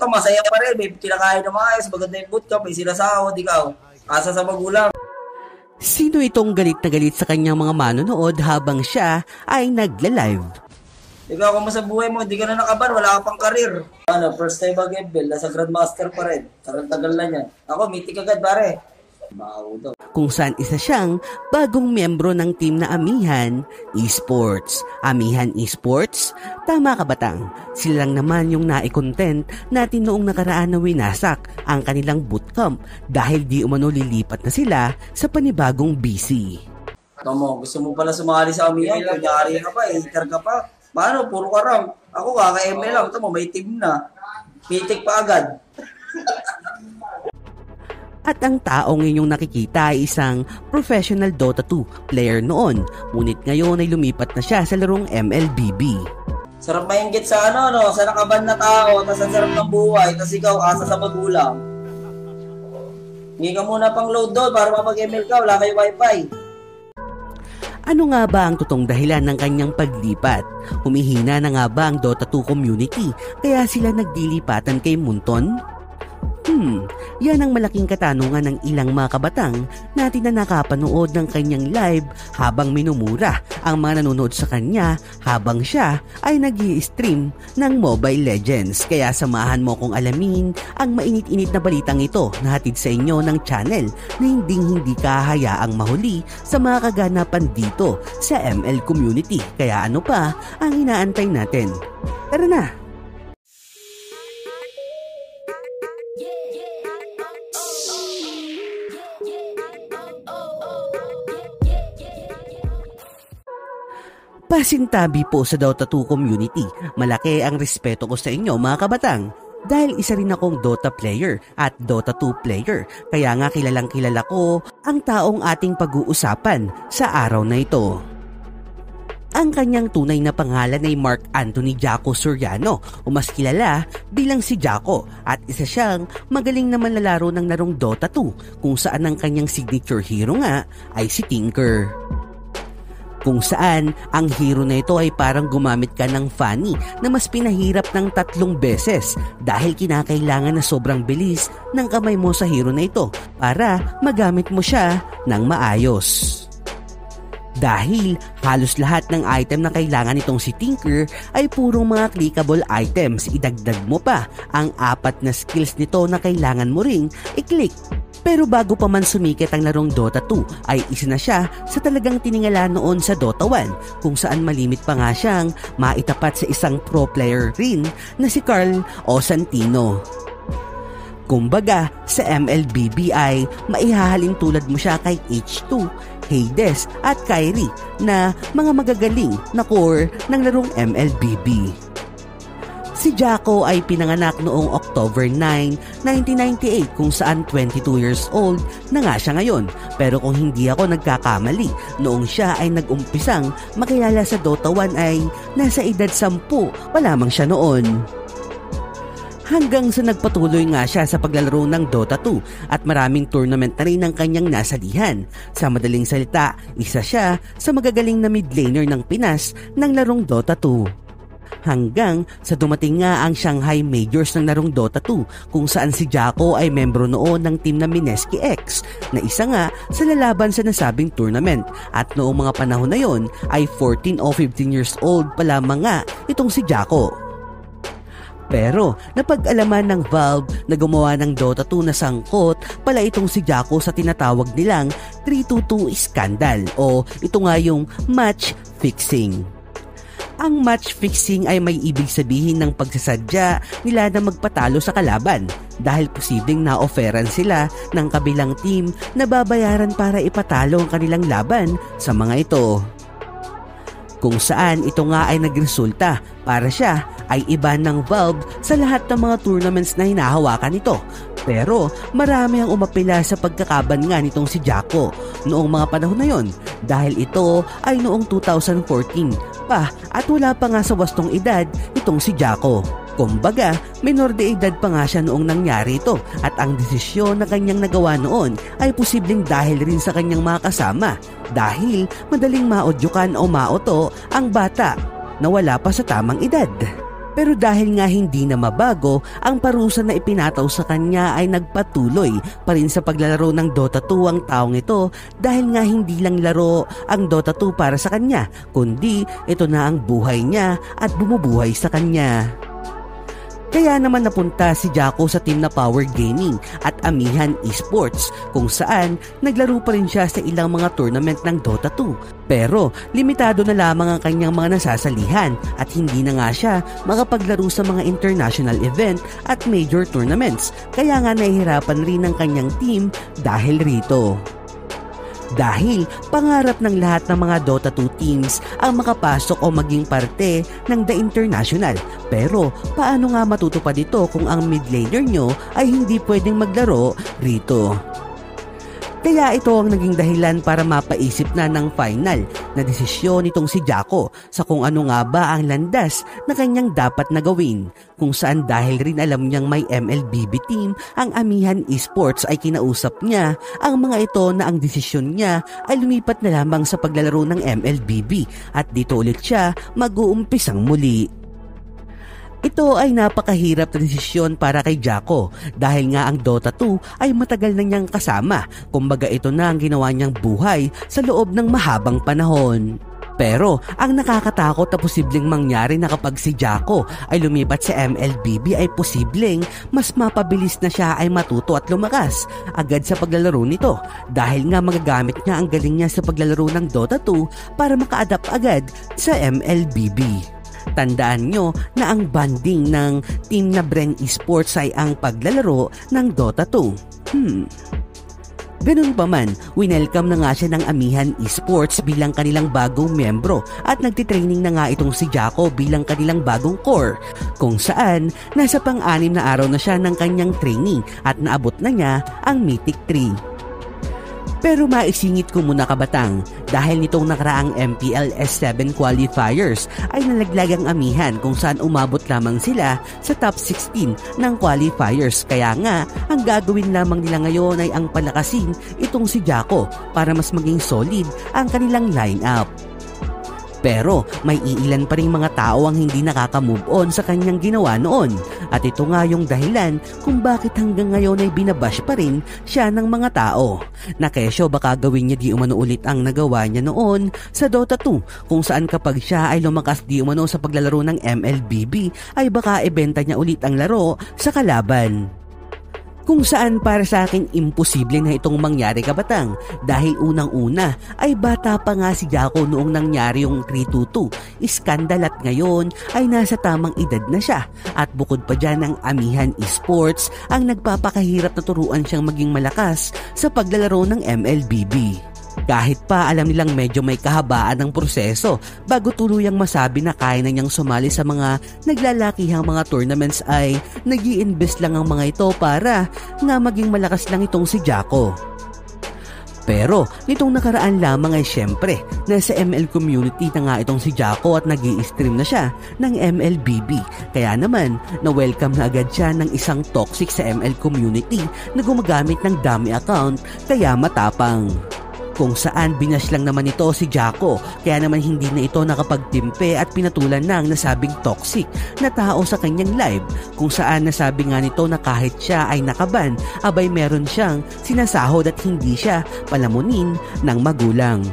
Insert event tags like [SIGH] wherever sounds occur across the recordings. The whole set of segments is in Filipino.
ito, masaya pa rin. May kinakain na maayos, maganda yung bootcamp, may sinasahod, ikaw. Asa sa magulang. Sino itong galit na galit sa kanyang mga manonood habang siya ay nagla-live? Ikaw, kung sa buhay mo, hindi ka na nakaban, wala ka pang karir. Ano, first time mag-embel, nasa Grandmaster pa rin. Tagal-tagal na yan. Ako, mitik agad, pare. Kung saan isa siyang bagong miyembro ng team na Amihan Esports. Amihan Esports? Tama ka batang? Sila lang naman yung nai-content natin noong nakaraan na winasak ang kanilang bootcamp dahil di umano lilipat na sila sa panibagong BC. Tamo, gusto mo pala sumali sa amihan, kunyari ka pa, hater ka pa. Paano, puro ka raw. Ako, kaka-ML lang. Tamo, may team na. Pitik pa agad. [LAUGHS] At ang taong inyong nakikita ay isang professional Dota 2 player noon, ngunit ngayon ay lumipat na siya sa larong MLBB. Sarap mainggit sa ano, no? Sa nakaban na tao, tas ang sarap ng buhay, tas ikaw, asa sa magulang. Hindi ka muna pang load doon para mapag-ML ka, wala kayo wifi. Ano nga ba ang totoong dahilan ng kanyang paglipat? Humihina na nga ba ang Dota 2 community kaya sila nagdilipatan kay Munton? Hmm, yan ang malaking katanungan ng ilang mga kabatang natin na nakapanood ng kanyang live habang minumura ang mga nanonood sa kanya habang siya ay nag stream ng Mobile Legends. Kaya samahan mo kong alamin ang mainit-init na balitang ito na hatid sa inyo ng channel na hindi hindi kahayaang mahuli sa mga kaganapan dito sa ML community. Kaya ano pa ang inaantay natin? Tara na! Pasintabi po sa Dota 2 community. Malaki ang respeto ko sa inyo mga kabatang. Dahil isa rin akong Dota player at Dota 2 player. Kaya nga kilalang kilala ko ang taong ating pag-uusapan sa araw na ito. Ang kanyang tunay na pangalan ay Mark Anthony Jaco Soriano o mas kilala bilang si Jaco at isa siyang magaling na manlalaro ng larong Dota 2 kung saan ang kanyang signature hero nga ay si Tinker kung saan ang hero na ito ay parang gumamit ka ng funny na mas pinahirap ng tatlong beses dahil kinakailangan na sobrang bilis ng kamay mo sa hero na ito para magamit mo siya ng maayos. Dahil halos lahat ng item na kailangan nitong si Tinker ay purong mga clickable items, idagdag mo pa ang apat na skills nito na kailangan mo ring i-click pero bago pa man sumikat ang larong Dota 2 ay isa na siya sa talagang tiningala noon sa Dota 1 kung saan malimit pa nga siyang maitapat sa isang pro player rin na si Carl Osantino. Kumbaga, sa MLBB ay maihahalin tulad mo siya kay H2, Hades at Kyrie na mga magagaling na core ng larong MLBB. Si Jaco ay pinanganak noong October 9, 1998 kung saan 22 years old na nga siya ngayon. Pero kung hindi ako nagkakamali, noong siya ay nag-umpisang makilala sa Dota 1 ay nasa edad 10 pa lamang siya noon. Hanggang sa nagpatuloy nga siya sa paglalaro ng Dota 2 at maraming tournament na rin ang kanyang nasalihan. Sa madaling salita, isa siya sa magagaling na mid laner ng Pinas ng larong Dota 2 hanggang sa dumating nga ang Shanghai Majors ng larong Dota 2 kung saan si Jaco ay membro noon ng team na Mineski X na isa nga sa lalaban sa nasabing tournament at noong mga panahon na yon ay 14 o 15 years old pa lamang nga itong si Jaco. Pero napag-alaman ng Valve na gumawa ng Dota 2 na sangkot pala itong si Jaco sa tinatawag nilang 322 scandal o ito nga yung match fixing. Ang match fixing ay may ibig sabihin ng pagsasadya nila na magpatalo sa kalaban dahil posibleng na-offeran sila ng kabilang team na babayaran para ipatalo ang kanilang laban sa mga ito. Kung saan ito nga ay nagresulta para siya ay iba ng Valve sa lahat ng mga tournaments na hinahawakan nito. Pero marami ang umapila sa pagkakaban nga nitong si Jaco noong mga panahon na yon dahil ito ay noong 2014 pa at wala pa nga sa wastong edad itong si Jaco. Kumbaga, minor de edad pa nga siya noong nangyari ito at ang desisyon na kanyang nagawa noon ay posibleng dahil rin sa kanyang mga kasama dahil madaling maodyukan o maoto ang bata na wala pa sa tamang edad. Pero dahil nga hindi na mabago, ang parusa na ipinataw sa kanya ay nagpatuloy pa rin sa paglalaro ng Dota 2 ang taong ito dahil nga hindi lang laro ang Dota 2 para sa kanya, kundi ito na ang buhay niya at bumubuhay sa kanya. Kaya naman napunta si Jaco sa team na Power Gaming at Amihan Esports kung saan naglaro pa rin siya sa ilang mga tournament ng Dota 2. Pero limitado na lamang ang kanyang mga nasasalihan at hindi na nga siya makapaglaro sa mga international event at major tournaments kaya nga nahihirapan rin ang kanyang team dahil rito. Dahil pangarap ng lahat ng mga Dota 2 teams ang makapasok o maging parte ng The International. Pero paano nga matutupad ito kung ang mid laner nyo ay hindi pwedeng maglaro rito? Kaya ito ang naging dahilan para mapaisip na ng final na desisyon nitong si Jaco sa kung ano nga ba ang landas na kanyang dapat na gawin. Kung saan dahil rin alam niyang may MLBB team, ang Amihan Esports ay kinausap niya ang mga ito na ang desisyon niya ay lumipat na lamang sa paglalaro ng MLBB at dito ulit siya mag-uumpisang muli. Ito ay napakahirap na desisyon para kay Jaco dahil nga ang Dota 2 ay matagal na niyang kasama. Kumbaga ito na ang ginawa niyang buhay sa loob ng mahabang panahon. Pero ang nakakatakot na posibleng mangyari na kapag si Jaco ay lumipat sa MLBB ay posibleng mas mapabilis na siya ay matuto at lumakas agad sa paglalaro nito dahil nga magagamit niya ang galing niya sa paglalaro ng Dota 2 para maka-adapt agad sa MLBB. Tandaan nyo na ang banding ng team na Bren Esports ay ang paglalaro ng Dota 2. Hmm. Ganun pa man, winelcome na nga siya ng Amihan Esports bilang kanilang bagong membro at nagtitraining na nga itong si Jaco bilang kanilang bagong core kung saan nasa pang-anim na araw na siya ng kanyang training at naabot na niya ang Mythic 3. Pero maisingit ko muna kabatang dahil nitong nakaraang MPL S7 qualifiers ay nalaglag ang amihan kung saan umabot lamang sila sa top 16 ng qualifiers. Kaya nga, ang gagawin lamang nila ngayon ay ang palakasin itong si Jaco para mas maging solid ang kanilang lineup. Pero may iilan pa ring mga tao ang hindi nakaka-move on sa kanyang ginawa noon. At ito nga yung dahilan kung bakit hanggang ngayon ay binabash pa rin siya ng mga tao. Na kesyo baka gawin niya di umano ulit ang nagawa niya noon sa Dota 2 kung saan kapag siya ay lumakas di umano sa paglalaro ng MLBB ay baka ibenta niya ulit ang laro sa kalaban. Kung saan para sa akin imposible na itong mangyari kabatang dahil unang-una ay bata pa nga si Jaco noong nangyari yung 322. Iskandal at ngayon ay nasa tamang edad na siya at bukod pa dyan ang Amihan Esports ang nagpapakahirap na turuan siyang maging malakas sa paglalaro ng MLBB. Kahit pa alam nilang medyo may kahabaan ng proseso bago tuluyang masabi na kaya na niyang sumali sa mga naglalakihang mga tournaments ay nag invest lang ang mga ito para nga maging malakas lang itong si Jaco. Pero nitong nakaraan lamang ay syempre, nasa ML community na nga itong si Jaco at nag stream na siya ng MLBB. Kaya naman, na-welcome na agad siya ng isang toxic sa ML community na gumagamit ng dummy account kaya matapang kung saan binash lang naman ito si Jaco kaya naman hindi na ito nakapagtimpe at pinatulan ng nasabing toxic na tao sa kanyang live kung saan nasabi nga nito na kahit siya ay nakaban abay meron siyang sinasahod at hindi siya palamunin ng magulang.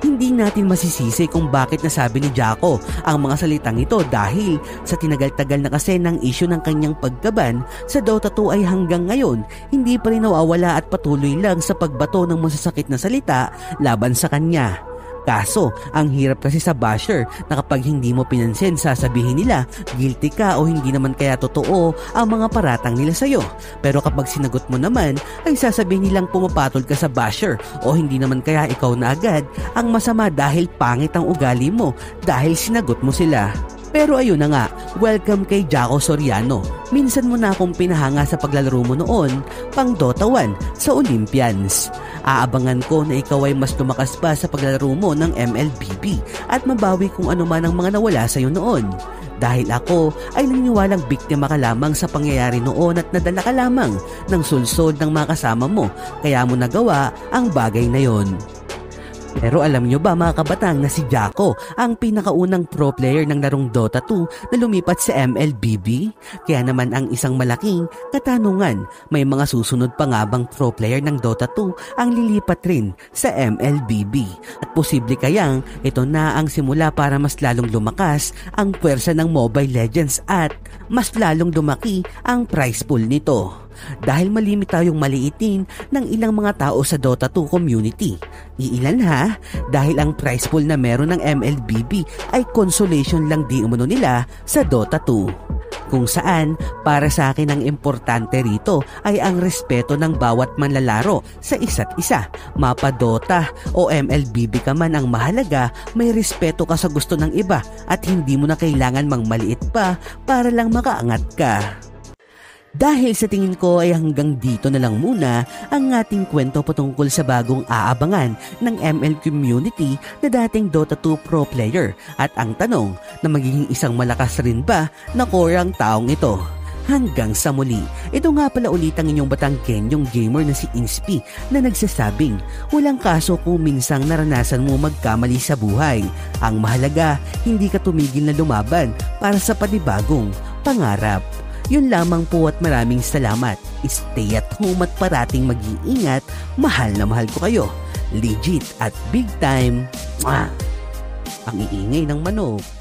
Hindi natin masisisi kung bakit nasabi ni Jaco ang mga salitang ito dahil sa tinagal-tagal na kasi ng issue ng kanyang pagkaban sa Dota 2 ay hanggang ngayon hindi pa rin nawawala at patuloy lang sa pagbato ng masasakit na salita laban sa kanya. Kaso, ang hirap kasi sa basher na kapag hindi mo pinansin sasabihin nila guilty ka o hindi naman kaya totoo ang mga paratang nila sa'yo. Pero kapag sinagot mo naman ay sasabihin nilang pumapatol ka sa basher o hindi naman kaya ikaw na agad ang masama dahil pangit ang ugali mo dahil sinagot mo sila. Pero ayun na nga, welcome kay Jaco Soriano. Minsan mo na akong pinahanga sa paglalaro mo noon, pang Dota 1 sa Olympians. Aabangan ko na ikaw ay mas tumakas pa sa paglalaro mo ng MLBB at mabawi kung ano man ang mga nawala sa iyo noon. Dahil ako ay naniniwalang biktima ka lamang sa pangyayari noon at nadala ka lamang ng sulsod ng mga kasama mo kaya mo nagawa ang bagay na yon. Pero alam nyo ba mga kabatang na si Jaco ang pinakaunang pro player ng larong Dota 2 na lumipat sa MLBB? Kaya naman ang isang malaking katanungan, may mga susunod pa nga bang pro player ng Dota 2 ang lilipat rin sa MLBB? At posible kayang ito na ang simula para mas lalong lumakas ang puwersa ng Mobile Legends at mas lalong lumaki ang prize pool nito dahil malimit tayong maliitin ng ilang mga tao sa Dota 2 community. Iilan ha? Dahil ang prize pool na meron ng MLBB ay consolation lang di umano nila sa Dota 2 kung saan para sa akin ang importante rito ay ang respeto ng bawat manlalaro sa isa't isa. Mapa Dota o MLBB ka man ang mahalaga, may respeto ka sa gusto ng iba at hindi mo na kailangan mang maliit pa para lang makaangat ka. Dahil sa tingin ko ay hanggang dito na lang muna ang ating kwento patungkol sa bagong aabangan ng ML community na dating Dota 2 pro player at ang tanong na magiging isang malakas rin ba na core ang taong ito. Hanggang sa muli, ito nga pala ulit ang inyong batang Kenyong gamer na si Inspi na nagsasabing walang kaso kung minsang naranasan mo magkamali sa buhay. Ang mahalaga, hindi ka tumigil na lumaban para sa panibagong pangarap. Yun lamang po at maraming salamat. Stay at home at parating mag-iingat. Mahal na mahal ko kayo. Legit at big time. Mwah! Ang iingay ng manok.